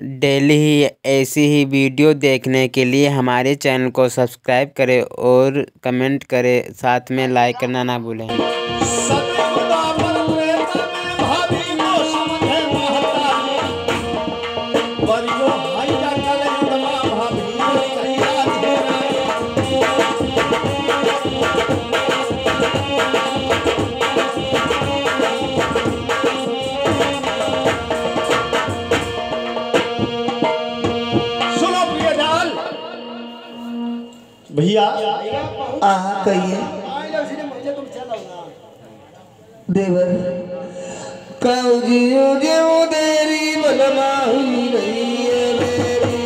Daily ही ऐसी ही video देखने के लिए हमारे चैनल को सब्सक्राइब करें और कमेंट करें। साथ में लाइक करना ना भूलें। आहा कहिए। देवर। काऊ जियो जियो देरी बलमा हुई रही है मेरी।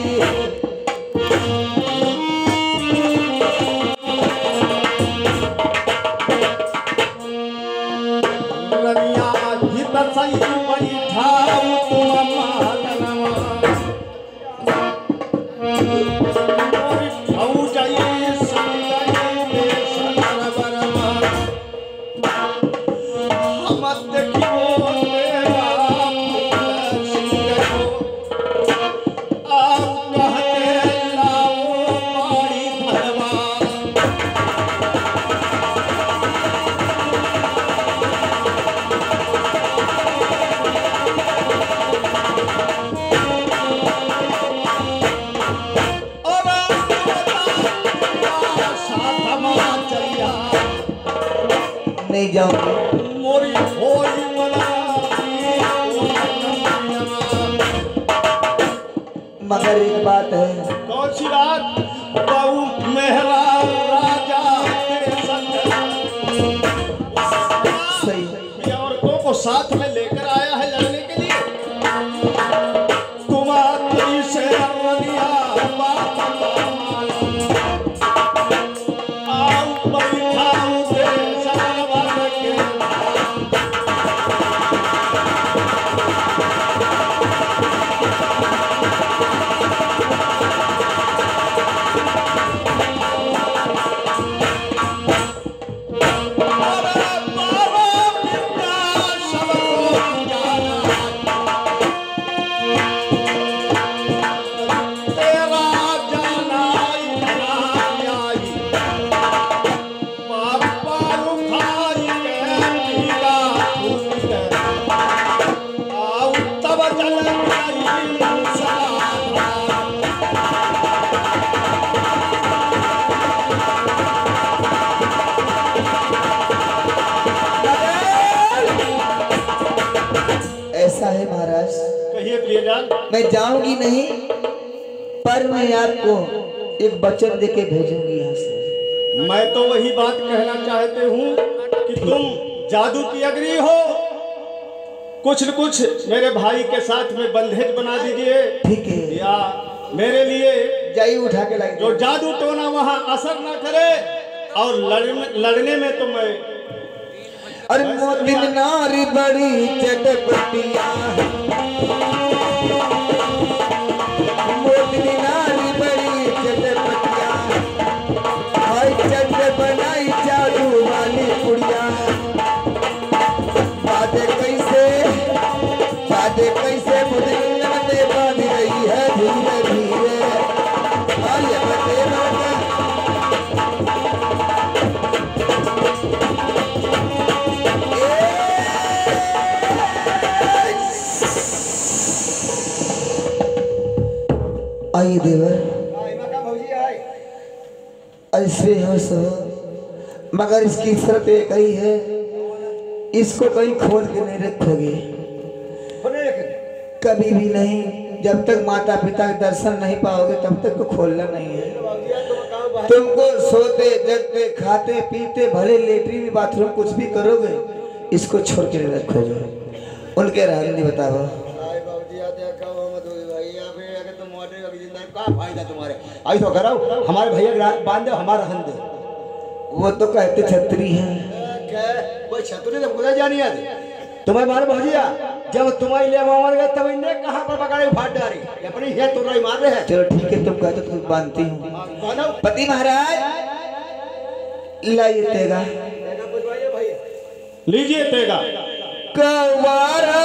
रनिया हित सही नहीं जाऊँगी मगर एक बात है। सही है महाराज। कहिए प्रियजान। मैं जाऊँगी नहीं पर मैं आपको एक वचन दे के भेजूँगी यहाँ से। मैं तो वही बात कहना चाहते हूँ कि तुम जादू की अग्री हो। कुछ न कुछ मेरे भाई के साथ में बंधेज बना दीजिए। ठीक है। या मेरे लिए जाइए उठा के लाई जो जादू टोना वहाँ असर ना करे और लड़ने लड़ने में तो मैं मोतिन नारी बड़ी चटपटिया मोदी नारी बड़ी चटपटिया चट बनाई आइए देवर ऐसे हो सो मगर इसकी शर्त एक ही है, इसको कहीं खोल के नहीं रखोगे। कभी भी नहीं, जब तक माता पिता के दर्शन नहीं पाओगे, तब तक तो खोलना नहीं है। तुमको सोते, जगते, खाते, पीते, भले लेटरिन बाथरूम कुछ भी करोगे, इसको छोड़ के नहीं रखोगे। उनके रहन आई तो कराओ हमारे भैया बाँध दो हमारा हन दे वो तो कहते छतरी है। कोई छतुरी तो जानी आती तुम्हें मार भजिया जब तुम्हारे लिए मार गए तब इन्हें कहाँ पर पकड़े फाट डारी अपनी है तो नहीं मार रहे हैं। चलो ठीक है तुम कहते तो बांधती हूँ। कौन पति महाराज। लाइए तेगा लीजिए तेगा कवारा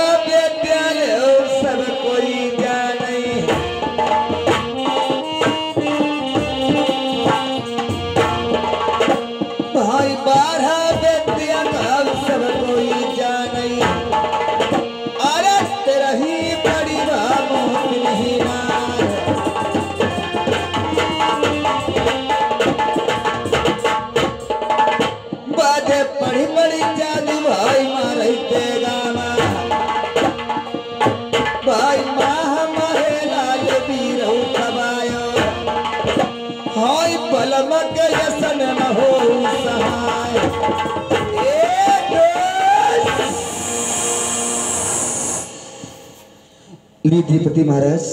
लीधिपति महाराज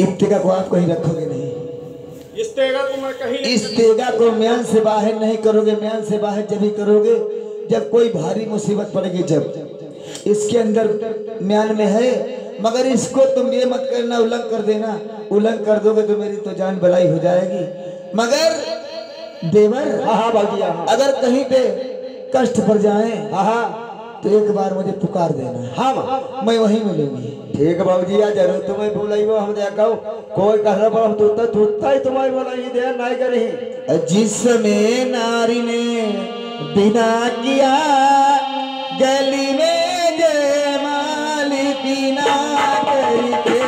इत्तेगा को आप कहीं रखोगे नहीं। इस तेगा को मैं कहीं इस तेगा को म्यान से बाहर नहीं करोगे म्यान से बाहर जब ही करोगे जब कोई भारी मुसीबत पड़ेगी जब। इसके अंदर म्यान में है मगर इसको तुम ये मत करना उल्लंघ कर देना। उल्लंघ कर दोगे तो मेरी तो जान बलाई हो जाएगी। मगर देवर हाँ बाबूजी हाँ अगर कहीं पे कष्ट पर जाए हाँ तो एक बार मुझे पुकार देना। हाँ हाँ। मैं वहीं मिलूँगी। ठीक है बाबूजी यार ज़रूर तुम्हें बुलाइबो हम देखो कोई कहना पर हम तुरता तुरता ही तुम्हारी बुलाई दे नहीं करी। जिसमें नारी ने बिना किया गली में जयमाली बिना करके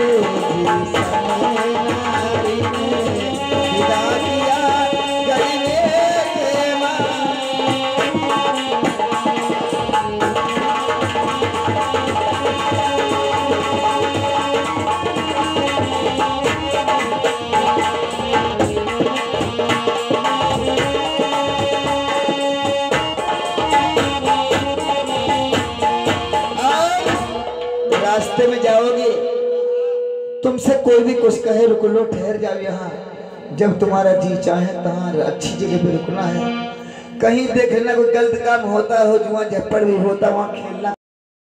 जाओगे। तुमसे कोई भी कुछ कहे, रुक लो, ठहर जाओ यहाँ। जब तुम्हारा जी चाहे तहाँ अच्छी जगह पे रुकना है। कहीं देखना कोई गलत काम होता हो जुआ, झप्पड़ भी होता वहाँ खेलना।